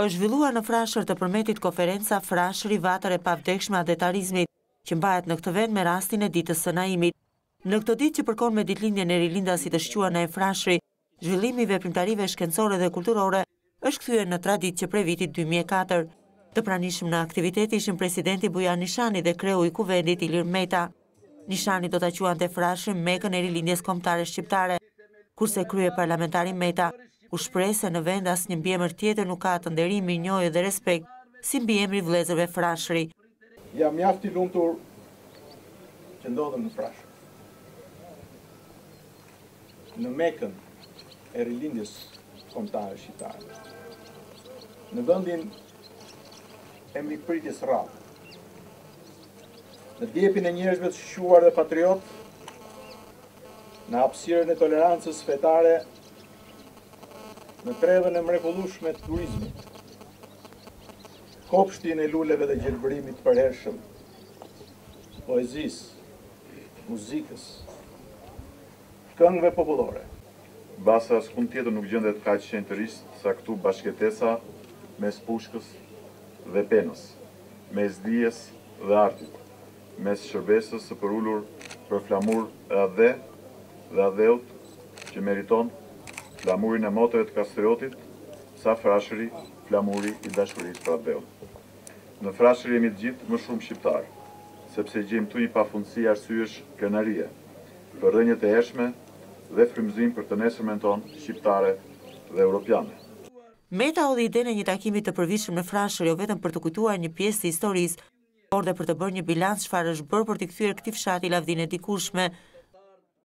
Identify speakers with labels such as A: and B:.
A: Është zhvilluar në Frashër të Përmetit Konferenca Frashëri, Vatër e Pavdekshme e Atdhetarizmit, që mbahet në këtë vend me rastin e Ditës së Naimit. Në këtë ditë që përkon me ditëlindjen e rilindasit të shquar Naim Frashëri, zhvillimi i veprimtarive shkencore dhe kulturore është kthyer në traditë që prej vitit dy mijë e katër. Të pranishëm në aktivitet ishin presidenti Bujar Nishani dhe kreu i Kuvendit Ilir Meta. Nishani do ta quante Frashrin Mekën e Rilindjes Kombëtare Shqiptare, kurse kryeparlamentari Meta u shpreh se në vend asnjë mbiemër tjetër nuk ka atë nderim, mirënjohje dhe respekt si mbiemri i vëllezërve Frashëri.
B: Jam mjaft i lumtur që ndodhem në Frashër. në Mekën e rilindjes kombëtare shqiptare. Në vendin e mikpritjes së rrallë. Në djepin e njerëzve të shquar dhe patriotë, në hapësirën e tolerancës fetare, në trevën e mrekullueshme të turizmit, kopshtin e luleve dhe gjelbërimit të përhershëm, poezisë, muzikës, këngëve popullore.
C: Mbase askund tjetër nuk gjendet kaq shenjtërisht sa këtu bashkëjetesa mes pushkës dhe penës, mes dijes dhe artit, mes shërbesës së përulur për flamur e atdhe dhe atdheut që meriton flamurin e moteve të Kastriotit, sa Frashëri, flamuri i dashurisë për atdheun. Në Frashër jemi të gjithë më shumë shqiptarë, sepse gjejmë këtu një pafundësi arsyesh krenarie për rrënjët e hershme dhe frymëzim për të nesërmen tonë shqiptare dhe europiane.
A: Meta hodhi idenë e një takimi të përvitshëm në Frashër jo vetëm për të kujtuar një pjesë të historisë, por dhe për të bërë një bilanc çfarë është bërë për t'i kthyer këtij fshati lavdinë e dikurshme.